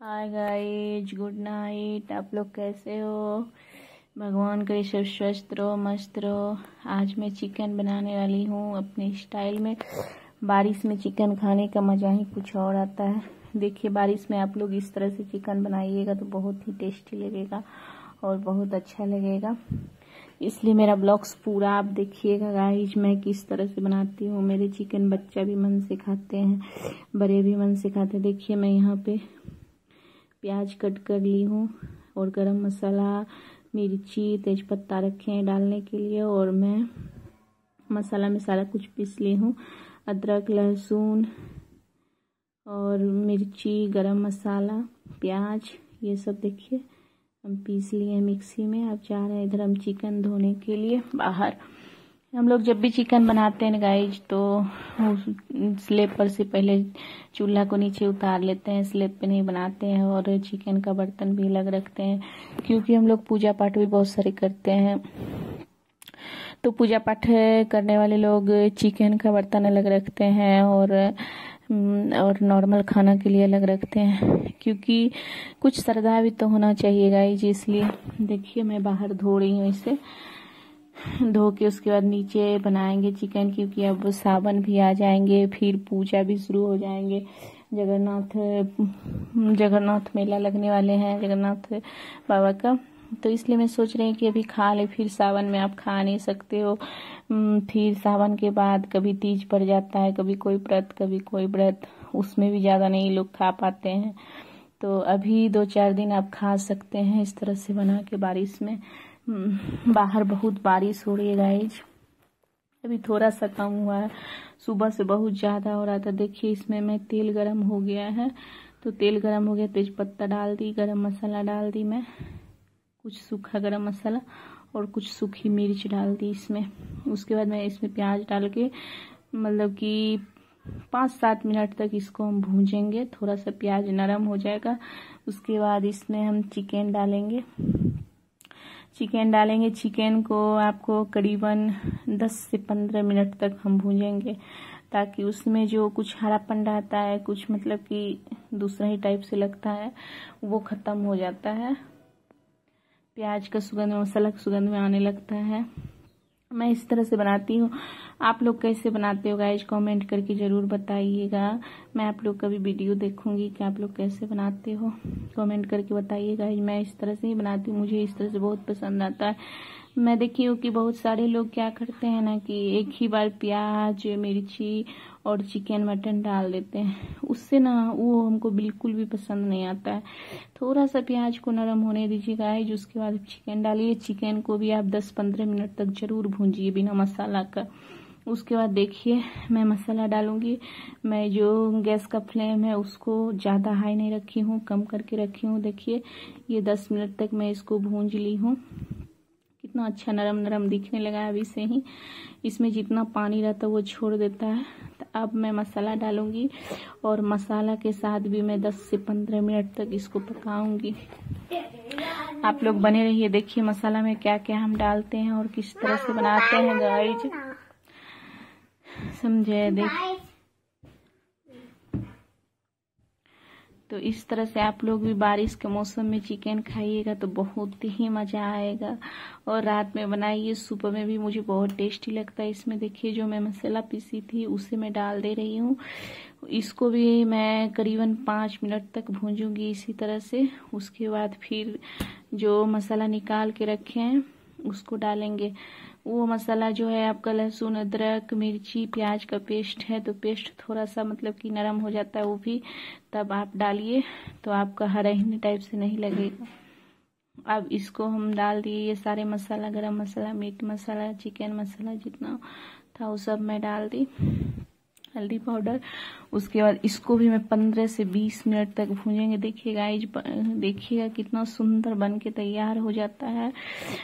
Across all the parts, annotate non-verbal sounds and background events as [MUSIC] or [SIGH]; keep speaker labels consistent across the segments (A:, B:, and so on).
A: हाय guys good night आप लोग कैसे हो? भगवान करे सब स्वस्थ रहो मस्त रहो आज मैं चिकन बनाने वाली हूँ। अपने स्टाइल में बारिश में चिकन खाने का मज़ा ही कुछ और आता है। देखिए, बारिश में आप लोग इस तरह से चिकन बनाइएगा तो बहुत ही टेस्टी लगेगा और बहुत अच्छा लगेगा। इसलिए मेरा ब्लॉग्स पूरा आप देखिएगा गाइज़ मैं किस तरह से बनाती हूँ। मेरे चिकन बच्चा भी मन से खाते हैं, बड़े भी मन से खाते हैं। देखिए, मैं यहाँ पे प्याज कट कर ली हूँ और गरम मसाला, मिर्ची तेज़पत्ता रखे हैं डालने के लिए और मैं मसाला में सारा कुछ पीस ली हूँ। अदरक, लहसुन और मिर्ची, गरम मसाला, प्याज, ये सब देखिए, हम पीस लिए मिक्सी में। अब जा रहे हैं इधर हम चिकन धोने के लिए बाहर। हम लोग जब भी चिकन बनाते हैं गाइज़ तो स्लेब पर से पहले चूल्हा को नीचे उतार लेते हैं स्लेब पे नहीं बनाते हैं और चिकन का बर्तन भी अलग रखते हैं, क्योंकि हम लोग पूजा पाठ भी बहुत सारे करते हैं। तो पूजा पाठ करने वाले लोग चिकन का बर्तन अलग रखते हैं और और नॉर्मल खाना के लिए अलग रखते हैं, क्योंकि कुछ श्रद्धा भी तो होना चाहिए गाइज़ इसलिए देखिए मैं बाहर धो रही हूँ इसे। धो के उसके बाद नीचे बनाएँगे चिकन, क्योंकि अब सावन भी आ जाएँगे, फिर पूजा भी शुरू हो जाएँगे। जगन्नाथ जगन्नाथ मेला लगने वाले हैं, जगन्नाथ बाबा का। तो इसलिए मैं सोच रही हूँ कि अभी खा ले, फिर सावन में आप खा नहीं सकते हो। फिर सावन के बाद कभी तीज पड़ जाता है, कभी कोई व्रत, कभी कोई व्रत, उसमें भी ज़्यादा नहीं लोग खा पाते हैं। तो अभी दो चार दिन आप खा सकते हैं इस तरह से बना के बारिश में। बाहर बहुत बारिश हो रही है गाइज़ अभी थोड़ा सा कम हुआ है। सुबह से बहुत ज़्यादा हो रहा था। देखिए, इसमें मैं तेल गरम हो गया है। तो तेल गरम हो गया, तेज पत्ता डाल दी, गरम मसाला डाल दी मैं। कुछ सूखा गरम मसाला और कुछ सूखी मिर्च डाल दी इसमें। उसके बाद मैं इसमें प्याज डाल के मतलब कि पाँच सात मिनट तक इसको हम भूजेंगे, थोड़ा सा प्याज नरम हो जाएगा। उसके बाद इसमें हम चिकन डालेंगे। चिकन डालेंगे। चिकन को आपको करीबन 10 से 15 मिनट तक हम भूजेंगे, ताकि उसमें जो कुछ हरापन रहता है, कुछ मतलब कि दूसरा ही टाइप से लगता है, वो ख़त्म हो जाता है। प्याज का सुगंध, मसाला का सुगंध में आने लगता है। मैं इस तरह से बनाती हूँ। आप लोग कैसे बनाते हो गाइज़ कमेंट करके ज़रूर बताइएगा। मैं आप लोग का भी वीडियो देखूँगी कि आप लोग कैसे बनाते हो। कमेंट करके बताइए गाइज़ मैं इस तरह से ही बनाती हूँ। मुझे इस तरह से बहुत पसंद आता है। मैं देखी हूँ कि बहुत सारे लोग क्या करते हैं ना कि एक ही बार प्याज, मिर्ची और चिकन मटन डाल देते हैं। उससे ना वो हमको बिल्कुल भी पसंद नहीं आता है। थोड़ा सा प्याज को नरम होने दीजिएगा गाइज़ उसके बाद चिकन डालिए। चिकन को भी आप 10-15 मिनट तक ज़रूर भूंजिए बिना मसाला का। उसके बाद देखिए, मैं मसाला डालूँगी। मैं जो गैस का फ्लेम है उसको ज़्यादा हाई नहीं रखी हूँ, कम करके रखी हूँ। देखिए, ये दस मिनट तक मैं इसको भूंज ली हूँ। कितना अच्छा नरम नरम दिखने लगा है अभी से ही। इसमें जितना पानी रहता है वो छोड़ देता है। तो अब मैं मसाला डालूँगी और मसाला के साथ भी मैं 10 से 15 मिनट तक इसको पकाऊँगी। आप लोग बने रहिए। देखिए मसाला में क्या क्या हम डालते हैं और किस तरह से बनाते हैं गाइज़ समझे? देख। तो इस तरह से आप लोग भी बारिश के मौसम में चिकन खाइएगा तो बहुत ही मज़ा आएगा। और रात में बनाइए, सुबह में भी मुझे बहुत टेस्टी लगता है। इसमें देखिए, जो मैं मसाला पीसी थी, उसे मैं डाल दे रही हूँ। इसको भी मैं करीबन पाँच मिनट तक भूंजूँगी इसी तरह से। उसके बाद फिर जो मसाला निकाल के रखे हैं उसको डालेंगे। वो मसाला जो है, आपका लहसुन, अदरक, मिर्ची, प्याज का पेस्ट है तो पेस्ट थोड़ा सा मतलब कि नरम हो जाता है वो भी, तब आप डालिए तो आपका हराहिनी टाइप से नहीं लगेगा। अब इसको हम डाल दिए ये सारे मसाला, गरम मसाला, मीट मसाला, चिकन मसाला जितना था वो सब मैं डाल दी। हल्दी पाउडर उसके बाद इसको भी मैं पंद्रह से बीस मिनट तक भूनेंगे देखिएगा गाइज़ देखिएगा कितना सुंदर बन के तैयार हो जाता है।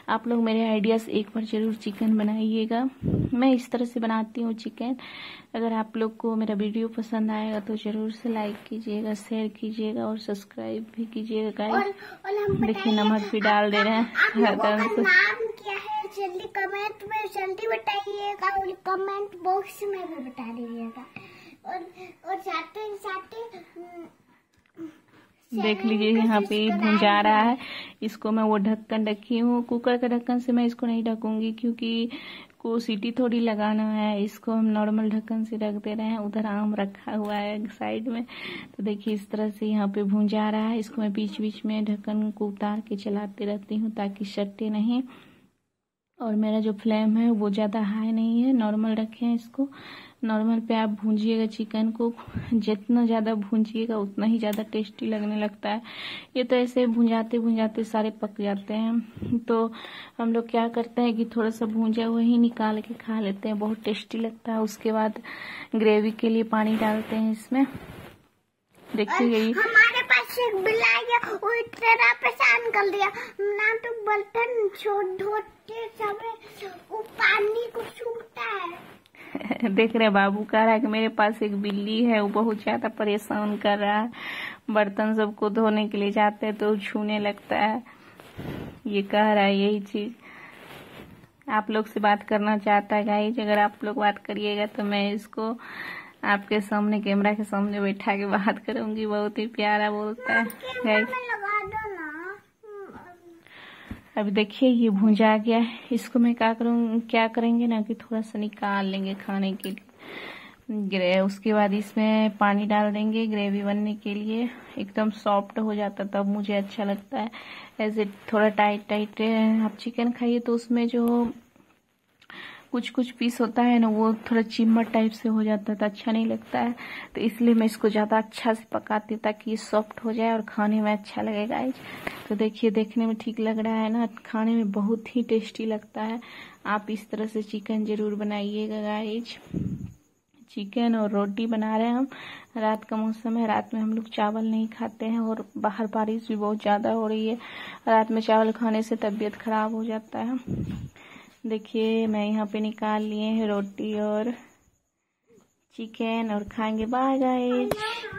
A: आप लोग मेरे आइडियाज़ एक बार ज़रूर चिकन बनाइएगा। मैं इस तरह से बनाती हूँ चिकन अगर आप लोग को मेरा वीडियो पसंद आएगा तो ज़रूर से लाइक कीजिएगा शेयर कीजिएगा और सब्सक्राइब भी कीजिएगा गाइज़ देखिए नमक भी डाल दे रहे हैं।
B: जल्दी कमेंट में जल्दी बताइएगा और कमेंट बॉक्स में भी बता दीजिएगा। और और साथ साथ
A: देख लीजिए यहाँ पे भून जा रहा है। इसको मैं वो ढक्कन रखी हूँ कुकर का ढक्कन से मैं इसको नहीं ढकूँगी क्योंकि को सीटी थोड़ी लगाना है। इसको हम नॉर्मल ढक्कन से रख दे रहे हैं। उधर आम रखा हुआ है साइड में। तो देखिए इस तरह से यहाँ पे भून जा रहा है। इसको मैं बीच बीच में ढक्कन को उतार के चलाती रहती हूँ ताकि सट्टे नहीं और मेरा जो फ्लेम है वो ज़्यादा हाई नहीं है। नॉर्मल रखे हैं इसको। नॉर्मल पे आप भूंजिएगा चिकन को। जितना ज़्यादा भूंजिएगा उतना ही ज़्यादा टेस्टी लगने लगता है। ये तो ऐसे भूंजाते भूंजाते सारे पक जाते हैं। तो हम लोग क्या करते हैं कि थोड़ा सा भूंजा वही निकाल के खा लेते हैं। बहुत टेस्टी लगता है। उसके बाद ग्रेवी के लिए पानी डालते हैं इसमें। देखिए यही
B: हमारे पास एक बिलाई है वो इतना परेशान कर दिया ना तो बर्तन छोड़ धोते समय वो पानी को सूखता है। [LAUGHS]
A: देख रहे बाबू कह रहा है कि मेरे पास एक बिल्ली है वो बहुत ज़्यादा परेशान कर रहा है। बर्तन सबको धोने के लिए जाते हैं तो छूने लगता है। ये कह रहा है यही चीज़। आप लोग से बात करना चाहता है गाइज़ अगर आप लोग बात करिएगा तो मैं इसको आपके सामने कैमरा के सामने बैठा के बात करूँगी। बहुत ही प्यारा बोलता है। गाइज़ अभी देखिए, ये भूंजा गया है। इसको मैं क्या करूँ, क्या करेंगे ना कि थोड़ा सा निकाल लेंगे खाने के लिए। उसके बाद इसमें पानी डाल देंगे ग्रेवी बनने के लिए। एकदम सॉफ्ट हो जाता तब मुझे अच्छा लगता है। ऐसे थोड़ा टाइट टाइट आप चिकन खाइए तो उसमें जो कुछ कुछ पीस होता है ना, वो थोड़ा चिम्मर टाइप से हो जाता है तो अच्छा नहीं लगता है। तो इसलिए मैं इसको ज़्यादा अच्छा से पकाती हूँ ताकि ये सॉफ्ट हो जाए और खाने में अच्छा लगेगा तो देखिए, देखने में ठीक लग रहा है ना? खाने में बहुत ही टेस्टी लगता है। आप इस तरह से चिकन ज़रूर बनाइएगा गाइज़ चिकन और रोटी बना रहे हैं हम। रात का मौसम है, रात में हम लोग चावल नहीं खाते हैं और बाहर बारिश भी बहुत ज़्यादा हो रही है। रात में चावल खाने से तबीयत खराब हो जाता है। देखिए मैं यहाँ पे निकाल लिए हैं रोटी और चिकन और खाएँगे बाय गाइस